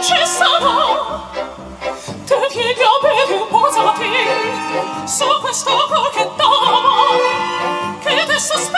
cessava Te figlio bevi un po' sapere Su questo cochettava Che te sospetta